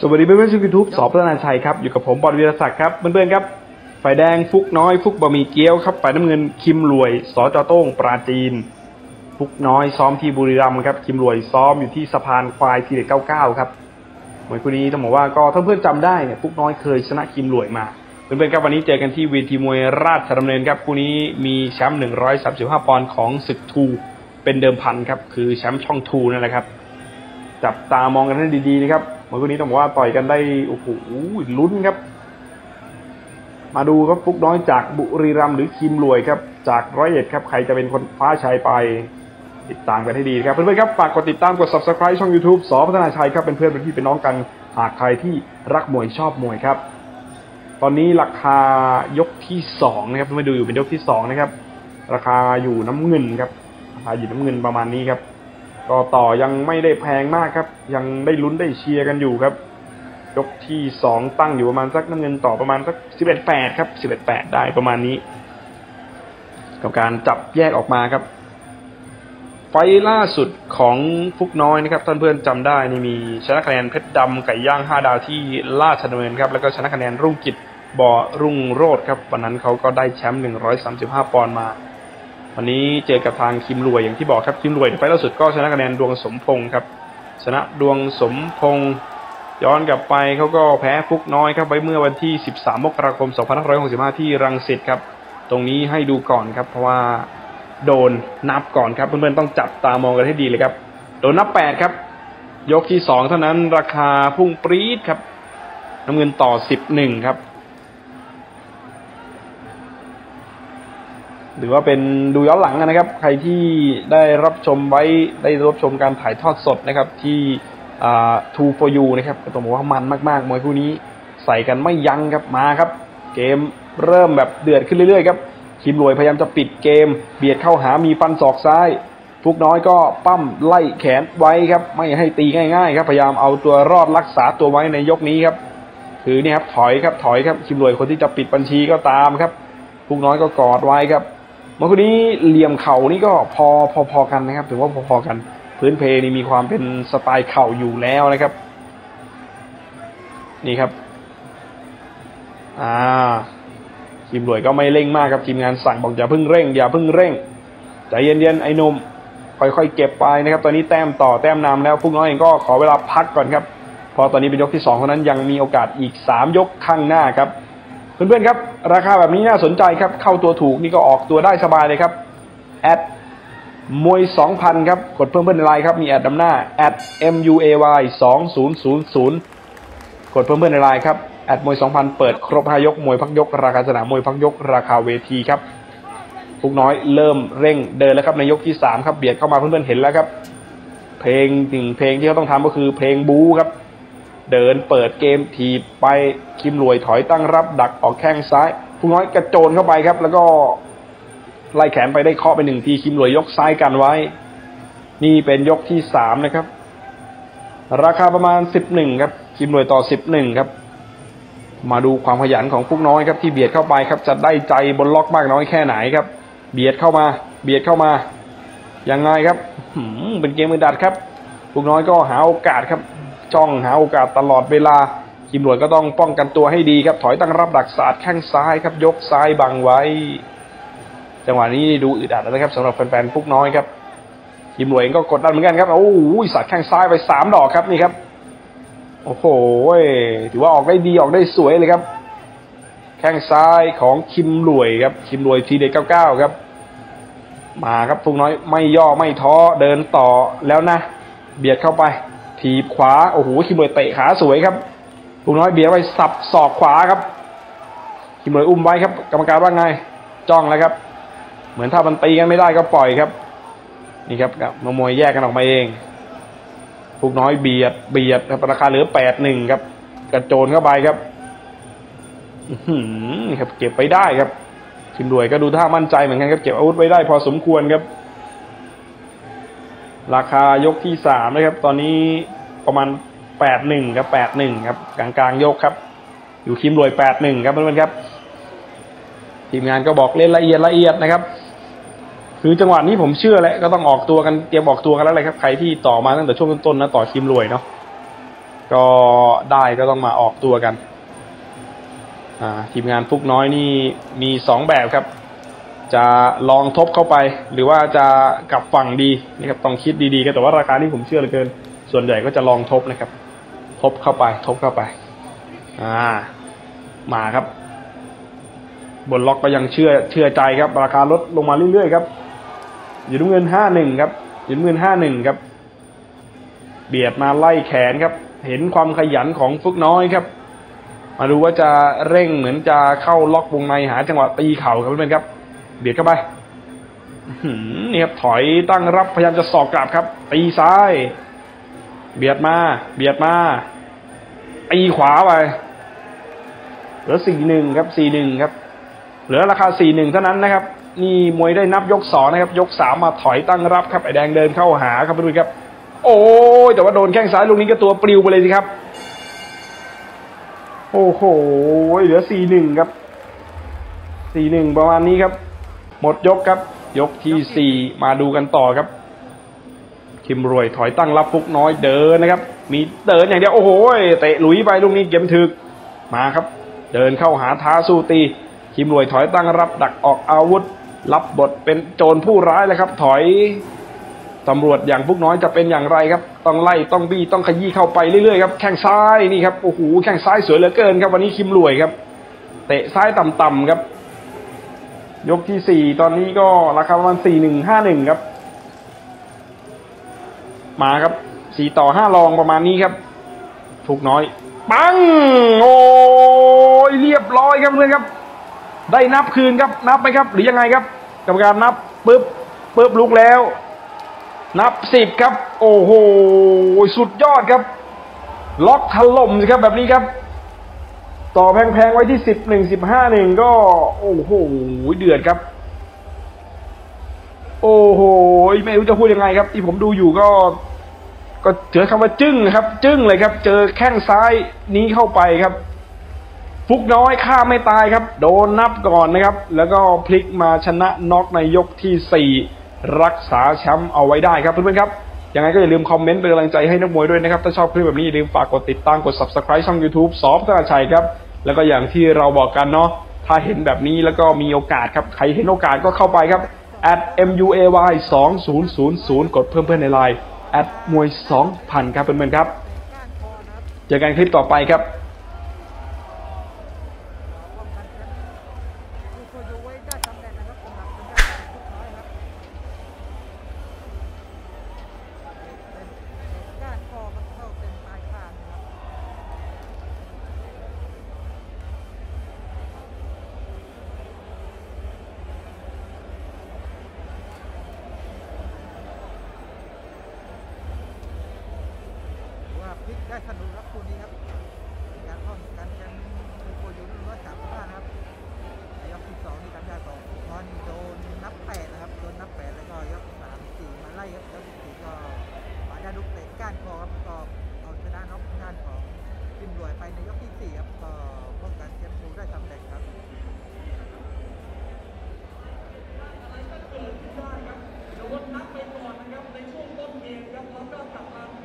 สวัสดีเพื่อนๆช่องยูทูบสอบพัฒนาชัยครับ อยู่กับผมบอลวีรศักดิ์ครับ เพื่อนๆครับ ฝ่ายแดงฟลุ๊คน้อย ฟลุ๊คบะหมี่เกี๊ยวครับ ฝ่ายน้ำเงินคิมหล่วย ส.จ.โต้งปราจีน ฟลุ๊คน้อยซ้อมที่บุรีรัมย์ครับ คิมหล่วยซ้อมอยู่ที่สะพานควายทีเด็ดเก้าเก้าครับเหมวยคู่นี้ต้องบอกว่าก็ถ้าเพื่อนจำได้เนี่ยฟลุ๊คน้อยเคยชนะคิมหล่วยมา เพื่อนๆครับวันนี้เจอกันที่เวทีมวยราชดำเนินครับคู่นี้มีแชมป์135ปอนด์ของศึก True เป็นเดิมพันครับคือแชมป์ช่อง True นั่นแหละครับจับตามองกันให้ดีๆนะครับ มวยคู่นี้ต้องบอกว่าต่อยกันได้โอ้โหลุ้นครับ มาดูครับฟุกน้อยจากบุรีรัมย์หรือคิมรวยครับ จากร้อยเอ็ดครับใครจะเป็นคนคว้าชัยไป ติดตามกันให้ดีครับ เพื่อนๆครับฝากกดติดตามกด subscribe ช่อง YouTube สอพัฒนาชัยครับเป็นเพื่อนเป็นพี่เป็นน้องกันหากใครที่รักมวยชอบมวยครับ ตอนนี้ราคายกที่สองนะครับมาดูอยู่เป็นยกที่สองนะครับ ราคาอยู่น้ำเงินครับราคาอยู่น้ำเงินประมาณนี้ครับ ก็ต่อยังไม่ได้แพงมากครับ ยังได้ลุ้นได้เชียร์กันอยู่ครับ ยกที่สองตั้งอยู่ประมาณสักน้ำเงินต่อประมาณสักสิบเอ็ดแปดครับสิบเอ็ดแปดได้ประมาณนี้ กับการจับแยกออกมาครับ ไฟล่าสุดของฟุกน้อยนะครับท่านเพื่อนจำได้นี่มีชนะคะแนนเพชรดำไก่ย่างห้าดาวที่ล่าชดเนินครับ แล้วก็ชนะคะแนนรุ่งกิจบ่อรุ่งโรดครับวันนั้นเขาก็ได้แชมป์หนึ่งร้อยสามสิบห้าปอนด์มา วันนี้เจอกับทางคิมรวยอย่างที่บอกครับคิมรวยไฟล์ล่าสุดก็ชนะคะแนนดวงสมพงศ์ครับ ชนะดวงสมพงศ์ย้อนกลับไปเขาก็แพ้ฟุกน้อยครับไว้เมื่อวันที่ 13 มกราคม 2565 ที่รังสิตครับ ตรงนี้ให้ดูก่อนครับ เพราะว่าโดนนับก่อนครับเพื่อนๆต้องจับตามองกันให้ดีเลยครับ โดนนับ 8 ครับ ยกที่ 2 เท่านั้นราคาพุ่งปรี๊ดครับน้ำเงินต่อ 11 ครับ หรือว่าเป็นดูย้อนหลังนะครับ ใครที่ได้รับชมไว้ได้รับชมการถ่ายทอดสดนะครับที่อ่า Two for You นะครับก็ต้องบอกว่ามันมากๆมวยคู่นี้ใส่กันไม่ยั้งครับมาครับ เกมเริ่มแบบเดือดขึ้นเรื่อยๆครับคิมรวยพยายามจะปิดเกม เบียดเข้าหามีฟันศอกซ้ายฟุกน้อยก็ปั้มไล่แขนไว้ครับ ไม่ให้ตีง่ายๆครับพยายามเอาตัวรอดรักษาตัวไว้ในยกนี้ครับคือนี่ครับถอยครับถอยครับคิมรวยคนที่จะปิดบัญชีก็ตามครับฟุกน้อยก็กอดไว้ครับ มื่อคนนี้เหลี่ยมเข่านี่ก็พอพอพอกันนะครับ ถือว่าพอพอกัน พื้นเพนี่มีความเป็นสไตล์เข่าอยู่แล้วนะครับ นี่ครับ อ่าทีมรวยก็ไม่เร่งมากครับทีมงานสั่งบอกอย่าเพิ่งเร่งอย่าเพิ่งเร่งใจเย็นๆไอ้นุ่มค่อยๆเก็บไปนะครับ ตอนนี้แต้มต่อแต้มนำแล้วพวกน้อยเองก็ขอเวลาพักก่อนครับเพราะตอนนี้เป็นยกที่สองเท่านั้นยังมีโอกาสอีกสามยกข้างหน้าครับ เพื่อนๆครับ ราคาแบบนี้น่าสนใจครับ เข้าตัวถูกนี่ก็ออกตัวได้สบายเลยครับแอดมวย2,000ครับ กดเพิ่มเพื่อนในไลน์ครับ มีแอดนำหน้า at muay 2000กดเพิ่มเพื่อนในไลน์ครับแอดมวย2,000เปิดครบ5ยกมวยพักยก ราคาสนามมวยพักยก ราคาเวทีครับฟุกน้อยเริ่มเร่งเดินแล้วครับในยกที่3ครับเบียดเข้ามาเพื่อนๆเห็นแล้วครับ เพลงหนึ่งเพลงที่เขาต้องทำก็คือเพลงบู๊ครับ เดินเปิดเกมถีบไปคิมรวยถอยตั้งรับดักออกแข้งซ้ายผู้น้อยกระโจนเข้าไปครับ แล้วก็ไล่แขนไปได้เคาะไปหนึ่งทีคิมรวยยกซ้ายกันไว้ นี่เป็นยกที่สามนะครับ ราคาประมาณสิบหนึ่งครับ คิมรวยต่อสิบหนึ่งครับ มาดูความขยันของพวกน้อยครับ ที่เบียดเข้าไปครับ จะได้ใจบนล็อกมากน้อยแค่ไหนครับ เบียดเข้ามา เบียดเข้ามายังไงครับหืมเป็นเกมมือดัดครับพวกน้อยก็หาโอกาสครับ จ้องหาโอกาสตลอดเวลาคิมรวยก็ต้องป้องกันตัวให้ดีครับ ถอยตั้งรับดักสาดแข้งซ้ายครับ ยกซ้ายบังไว้ จังหวะนี้ดูอึดอัดนะครับสำหรับแฟนๆพวกน้อยครับคิมรวยเองก็กดดันเหมือนกันครับโอ้โหสาดแข้งซ้ายไปสามดอกครับนี่ครับ โอ้โหถือว่าออกได้ดีออกได้สวยเลยครับ แข้งซ้ายของคิมรวยครับ คิมรวยทีเด็ดเก้าครับ มาครับพวกน้อยไม่ย่อไม่ท้อเดินต่อแล้วนะ เบียดเข้าไป ถีบขวาโอ้โหคิมรวยเตะขาสวยครับพวกน้อยเบียดไปสับศอกขวาครับคิมรวยอุ้มไว้ครับ กรรมการว่าไงจ้องแล้วครับ เหมือนถ้ามันตีกันไม่ได้ก็ปล่อยครับ นี่ครับมามวยแยกกันออกมาเองพวกน้อยเบียดเบียดครับราคาเหลือแปดหนึ่งครับ กระโจนเข้าไปครับนี่ครับ เก็บไปได้ครับคิมรวยก็ดูท่ามั่นใจเหมือนกันครับเก็บอาวุธไว้ได้พอสมควรครับ ราคายกที่สามนะครับ ตอนนี้ ประมาณแปดหนึ่งครับแปดหนึ่งครับกลางกลางยกครับ อยู่คิมรวยแปดหนึ่งครับเพื่อนๆครับ ทีมงานก็บอกเล่นละเอียดละเอียดนะครับ คือจังหวะนี้ผมเชื่อแล้วก็ต้องออกตัวกันเตรียมออกตัวกันแล้วเลยครับใครที่ต่อมาตั้งแต่ช่วงต้นๆนะต่อคิมรวยเนาะก็ได้ก็ต้องมาออกตัวกันอ่าทีมงานฟุกน้อยนี่มีสองแบบครับ จะลองทบเข้าไป หรือว่าจะกลับฝั่งดีนะครับต้องคิดดีๆกันแต่ว่าราคาที่ผมเชื่อเหลือเกิน ส่วนใหญ่ก็จะลองทบนะครับ ทบเข้าไป ทบเข้าไป อ่า มาครับ บนล็อกก็ยังเชื่อเชื่อใจครับ ราคาลดลงมาเรื่อยๆครับ อยู่น้ำเงินห้าหนึ่งครับอยู่น้ำเงินห้าหนึ่งครับ เบียดมาไล่แขนครับ เห็นความขยันของฟุกน้อยครับ มาดูว่าจะเร่งเหมือนจะเข้าล็อกวงในหา จังหวะตีเข่าครับเพื่อนครับ เบียดเข้าไปนี่ครับถอยตั้งรับพยายามจะสอกกลับครับตีซ้าย เบียดมา เบียดมาตีขวาไป เหลือสี่หนึ่งครับสี่หนึ่งครับ เหลือราคาสี่หนึ่งเท่านั้นนะครับ นี่มวยได้นับยกสองนะครับ ยกสามมาถอยตั้งรับครับไอแดงเดินเข้าหาครับเพื่อนๆครับ โอ้ยแต่ว่าโดนแข้งซ้ายลูกนี้ก็ตัวปลิวไปเลยสิครับ โอ้โห เหลือสี่หนึ่งครับสี่หนึ่งประมาณนี้ครับ หมดยกครับ ยกที่สี่มาดูกันต่อครับ คิมรวยถอยตั้งรับฟุกน้อยเดินนะครับ มีเดินอย่างเดียว โอ้โหเตะหลุยไปลูกนี้เกมถึกมาครับ เดินเข้าหาท้าสู้ตี คิมรวยถอยตั้งรับดักออกอาวุธ รับบทเป็นโจรผู้ร้ายเลยครับ ถอยตำรวจอย่างพวกน้อยจะเป็นอย่างไรครับ ต้องไล่ต้องบี้ต้องขยี้เข้าไปเรื่อยๆครับ แข้งซ้ายนี่ครับ โอ้โห แข้งซ้ายสวยเหลือเกินครับวันนี้คิมรวยครับ เตะซ้ายต่ำๆครับ ยกที่สี่ตอนนี้ก็ราคาประมาณสี่หนึ่งห้าหนึ่งครับ มาครับสี่ต่อห้ารองประมาณนี้ครับ ถูกน้อย ปัง โอ้ยเรียบร้อยครับเพื่อนครับ ได้นับคืนครับ นับไหมครับ หรือยังไงครับกรรมการนับปึ๊บปึ๊บลุกแล้ว นับสิบครับ โอ้โหสุดยอดครับ ล็อกถล่มสิครับแบบนี้ครับ ต่อแพงๆไว้ที่สิบหนึ่งสิบห้าหนึ่งก็ โอ้โหเดือดครับโอ้โห ไม่รู้จะพูดยังไงครับ ที่ผมดูอยู่ก็ ก็เจอคำว่าจึ้งครับ จึ้งเลยครับ เจอแข้งซ้ายนี้เข้าไปครับ ฟุกน้อยฆ่าไม่ตายครับ โดนนับก่อนนะครับ แล้วก็พลิกมาชนะน็อกในยกที่4รักษาแชมป์เอาไว้ได้ครับเพื่อนๆครับยังไงก็อย่าลืมคอมเมนต์เป็นกำลังใจให้นักมวยด้วยนะครับ ถ้าชอบคลิปแบบนี้อย่าลืมฝากกดติดตามกด subscribe ช่อง YouTube สอบธนาชัยครับ แล้วก็อย่างที่เราบอกกันเนาะถ้าเห็นแบบนี้แล้วก็มีโอกาสครับ ใครเห็นโอกาสก็เข้าไปครับ at muay 2000กดเพิ่มเพื่อนในไลน์ แอดมวย 2,000 ครับเพื่อนๆครับ เจอกันคลิปต่อไปครับ ได้สนุกรับคู่นี้ครับ การป้องกันแชมป์โคยุนร้อยสามสิบห้าครับยกที่สองนี่การยาสองพอนโดนนับแปดนะครับ โดนนับแปดแล้วก็ยกสามสี่มาไล่ครับยกสี่ก็มาดาลุกเตะก้านคอครับก็เอาชนะน็อกด้านของจิมรวยไปในยกที่สี่ครับก็ป้องกันแชมป์โคได้สำเร็จครับได้ครับโดนนับไปก่อนนะครับในช่วงต้นเกมครับแล้วก็กลับมา